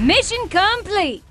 Mission complete!